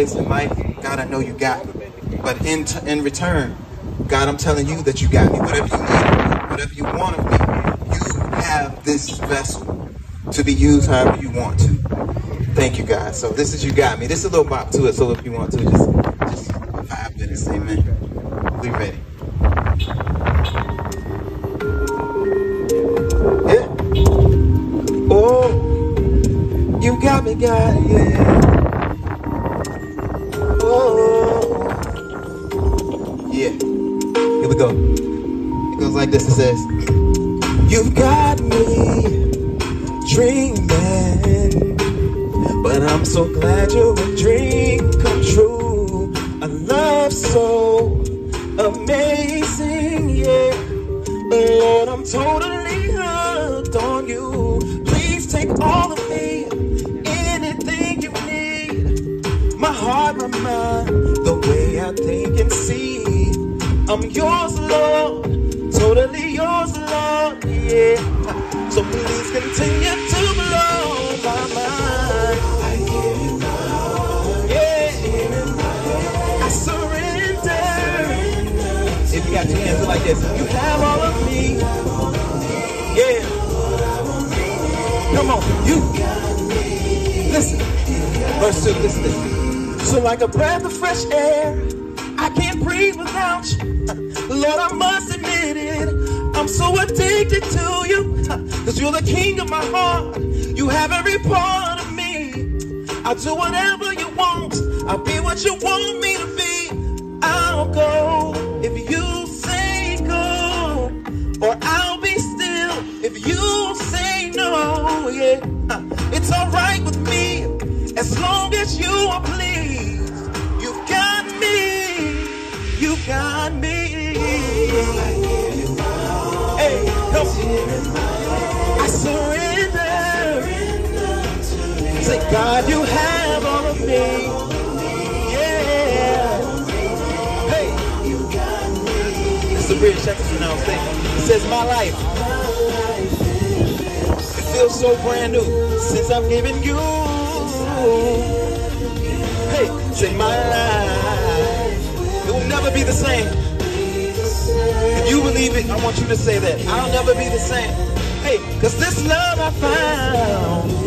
place in life, God, I know you got me. But in, in return, God, I'm telling you that you got me. Whatever you need, whatever you want of me, you have this vessel to be used however you want to. Thank you, God. So this is you got me. This is a little bop to it. So if you want to, just just five minutes. Amen. We ready. Yeah. Oh, you got me, God. Yeah. Go. It goes like this. It says, "You've got me." dreaming. But I'm so glad you're a dream come true. A love so amazing, yeah. Lord, I'm totally hooked on you. I'm yours, Lord, totally yours, Lord, yeah. So please continue to blow my mind. I give you Yeah. I surrender. If you got your hands like this, you have all of me. Yeah. Come on, you. Listen. Verse 2, listen. listen. So like a breath of fresh air, I can't breathe without you. Lord, I must admit it. I'm so addicted to you, cause you're the king of my heart. You have every part of me. I'll do whatever you want. I'll be what you want me to be. I'll go if you say go, or I'll be still if you say no. Yeah, it's alright with me as long as you are pleased. God, you have all of me. Yeah. Hey. You got me. It's a British accent. I was thinking It says, my life. It feels so brand new since I've given you. Hey, say my life. It will never be the same. If you believe it, I want you to say that. I'll never be the same. Hey, cause this love I found.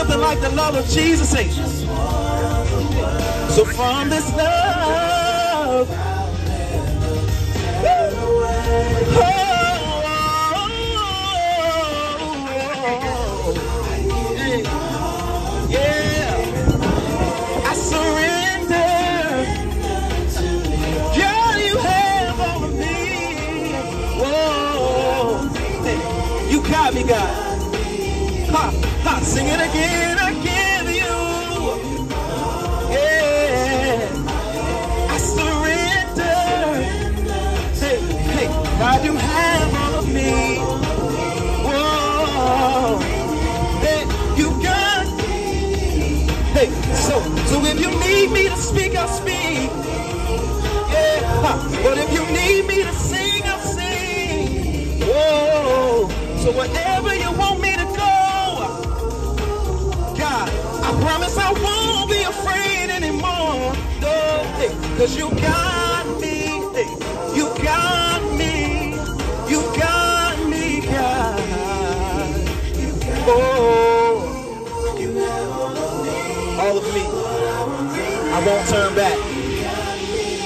Nothing like the love of Jesus. Hey. So from this love. Got me, God. Ha, ha, sing it again. I give you. Yeah. I surrender. Hey, hey, God, you have all of me. Whoa. Hey, you got me. Hey, so, so if you need me to speak, I'll speak. Yeah, ha, but if you need me to sing, I'll sing. Whoa. So wherever cause you got me, you got me, you got me, God. Oh, you, all of me. I won't turn back.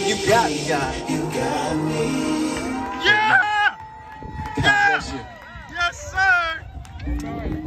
You got me, God. You got me. Yeah! God bless you. Yes, sir.